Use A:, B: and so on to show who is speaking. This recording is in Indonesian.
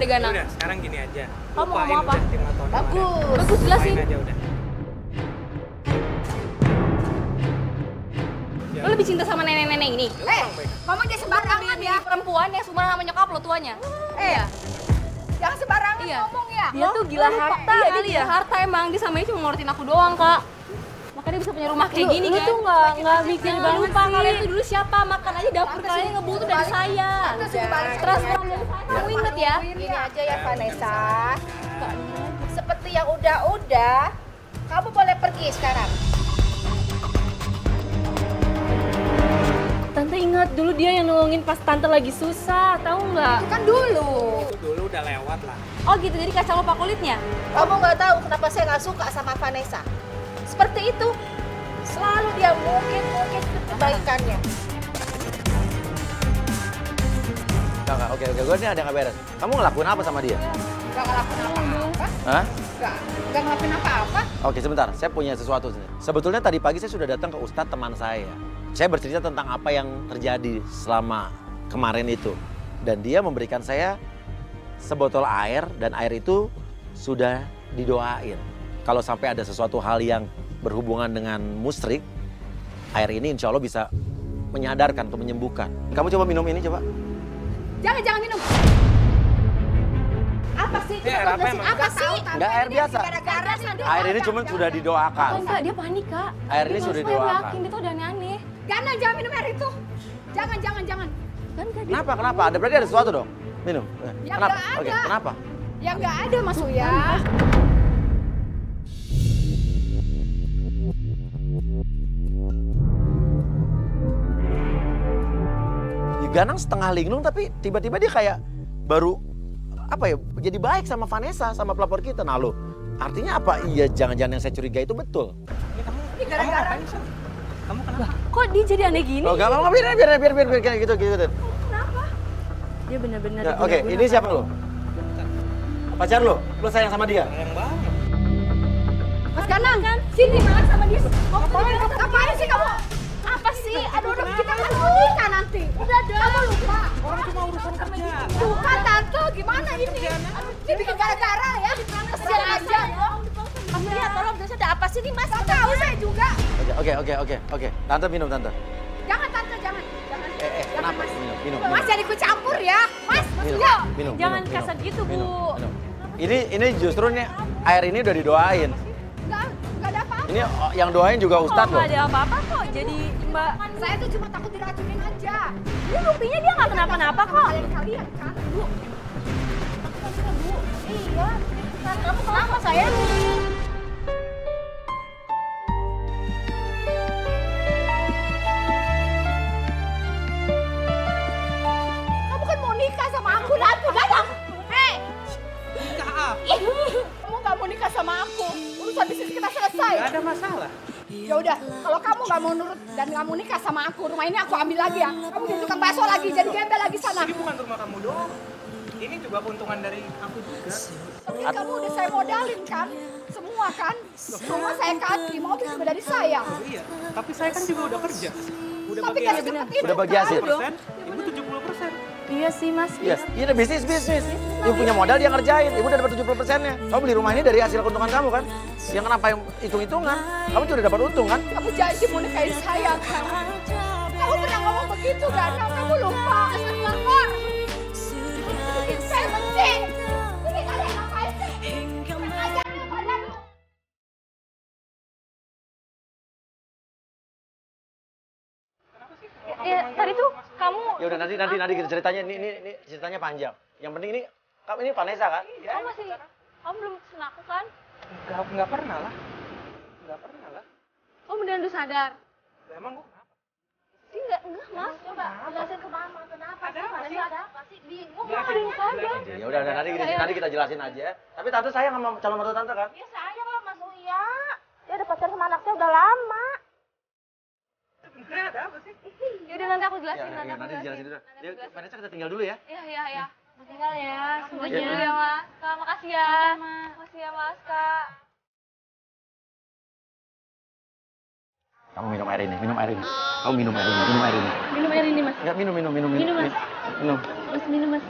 A: deh Gana.
B: Udah, sekarang gini aja.
A: Kamu
B: Lupain
A: ngomong apa?
C: Bagus.
A: Bagus jelasin.
B: Aja udah.
A: Lo lebih cinta sama nenek-nenek ini?
C: Eh, ngomong dia sembarangan ya.
A: Perempuan yang seumuran sama nyokap lo tuanya.
C: Eh, jangan sembarangan
A: Iya.
C: ngomong ya.
A: Dia tuh gila harta
C: iya,
A: kali ya. Harta emang dia sama cuma ngorotin aku doang, Kak. Makanya dia bisa punya rumah kayak
D: Lu-
A: gini
D: lu
A: kan.
D: tuh nggak- nggak mikir banget
A: lupa
D: sih.
A: kalian tuh dulu siapa makan aja dapur kalian yang ngebul tuh dari saya.
C: Terus.
A: Kamu inget ya?
C: Gini aja ya Vanessa. Seperti yang udah-udah, kamu boleh pergi sekarang.
D: Tante ingat dulu dia yang nolongin pas tante lagi susah, tahu nggak?
C: Itu kan dulu.
B: Itu dulu udah lewat lah.
A: Oh gitu, jadi kacau lupa kulitnya?
C: Kamu nggak tahu kenapa saya nggak suka sama Vanessa. Seperti itu. Selalu dia mungkin-mungkin kebaikannya.
E: Oke, oke. Gue ini ada yang nggak beres. Kamu ngelakuin apa sama dia?
C: Gak ngelakuin apa-apa.
E: Hah?
C: Gak, gak ngelakuin apa-apa.
E: Oke, sebentar. Saya punya sesuatu. Sebetulnya tadi pagi saya sudah datang ke Ustadz teman saya. Saya bercerita tentang apa yang terjadi selama kemarin itu. Dan dia memberikan saya sebotol air dan air itu sudah didoain. Kalau sampai ada sesuatu hal yang berhubungan dengan musrik, air ini insya Allah bisa menyadarkan atau menyembuhkan. Kamu coba minum ini coba.
C: Jangan, jangan minum. Apa sih? Coba
B: apa emang?
C: Apa sih?
E: Enggak, air biasa.
C: Gara-gara sih.
E: Air ini cuma sudah didoakan.
A: Oh enggak, dia panik kak.
E: Air ini sudah didoakan.
A: yakin, dia tuh udah aneh-aneh.
C: Gana, jangan minum air itu. Jangan, jangan, jangan.
A: Kan
E: Kenapa? Kenapa? Ada berarti ada sesuatu dong. Minum. Eh,
C: Ya,
E: kenapa?
C: nggak
E: Oke,
C: ada.
E: kenapa?
C: Ya nggak ada Mas Uya.
E: Ganang setengah linglung tapi tiba-tiba dia kayak baru apa ya jadi baik sama Vanessa sama pelapor kita. Nah lo artinya apa? Iya jangan-jangan yang saya curiga itu betul.
B: Ini kamu,
C: Ini gara-gara?
B: Kamu kenapa?
A: Kok dia jadi aneh gini?
E: Oh gak apa-apa biar biar biar biar, biar kayak gitu gitu.
D: Dia bener-bener
E: Ya, Oke ini siapa lo? Pacar lo? Lo sayang sama dia?
B: Sayang banget.
C: Mas Ganang, kan? Sini malah sama dia. Ngapain? Ngapain sih kamu? Sih? Aduh, udah kita kan mau nikah nanti. Udah deh. Kamu lupa.
B: Orang cuma urusan kerja.
C: Bukan tante, gimana ini? Aduh, dia bikin gara-gara ya. Kesian aja. Kamu lihat, tolong biasa ada apa sih nih Mas? Gak tahu saya juga.
E: Oke oke oke oke. Tante minum tante.
C: Jangan tante, jangan. Jangan.
E: Eh eh
C: Jangan,
E: kenapa?
C: Mas.
E: Minum minum.
C: Mas jangan ikut campur ya. Mas,
E: Minum, minum,
D: Jangan
E: minum,
D: kasar
E: minum,
D: gitu, Bu.
E: minum, minum. Ini ini justru nih air ini udah didoain. Ini oh, yang doain juga
D: Kok
E: Ustadz loh.
D: nggak ada apa-apa kok, jadi mbak.
C: Saya tuh cuma takut diracunin aja.
D: Ini buktinya dia nggak kenapa-napa kok.
C: Kalian-kalian kan, Bu. Bu. Iya. Kamu kenapa sayang?
B: Gak ada masalah.
C: Ya udah, kalau kamu nggak mau nurut dan nggak mau nikah sama aku, rumah ini aku ambil lagi ya. Kamu jadi tukang bakso lagi, jadi gembel lagi sana.
B: Ini bukan rumah kamu doang. Ini juga keuntungan dari aku juga.
C: Tapi kamu udah saya modalin kan, semua kan. Semua saya kasih, mobil juga dari saya.
B: Oh iya, tapi saya kan juga udah kerja. Udah
C: Tapi
B: bagi
C: kan
B: hasil
E: Udah bagi hasil.
B: ibu 70 persen.
D: Iya sih mas.
E: Iya, ini bisnis bisnis. Ibu punya modal dia ngerjain. Ibu udah dapat 70 persennya. Kamu beli rumah ini dari hasil keuntungan kamu kan? Yang kenapa yang hitung-hitungan? Kamu juga dapat untung kan?
C: Kamu janji mau nikahin saya kan. Kamu pernah ngomong begitu kan? Kamu lupa.
A: Eh, tadi tuh kamu
E: Ya udah nanti nanti nanti kita ceritanya ini, ini ini ceritanya panjang. Yang penting ini kamu ini Vanessa kan?
A: kamu masih kamu belum pesen aku kan?
B: Enggak, enggak pernah lah. Enggak pernah lah.
A: Kamu beneran udah sadar?
B: Lah, Emang gua kenapa?
A: Sih enggak, enggak mas. Coba jelasin ke mama kenapa sih? Vanessa ada apa sih? Bingung nggak ada yang sadar.
E: Ya udah udah, nanti kita, nanti kita jelasin aja. Tapi tante sayang sama calon mertua tante kan?
C: Ya sayang lah Mas Uya. Dia udah pacar sama anak saya udah lama.
B: Sebenarnya ada apa sih?
A: Yaudah nanti aku
E: Ya,
A: jelasin,
E: ya,
A: nanti aku
E: nanti dijelasin dulu.
A: Nanti
E: Ya,
A: aku jelasin.
E: Vanessa kita tinggal dulu ya.
A: Iya, iya, iya. Tinggal ya semuanya.
E: Iya.
A: ya, Mas. Kak, makasih ya. Makasih ya, Mas, Kak.
E: Kamu minum air ini, minum air ini. Kamu minum air ini, minum air ini.
D: Minum air ini mas.
E: Enggak minum minum minum
D: Minum, Mas.
E: Minum.
D: Mas minum mas.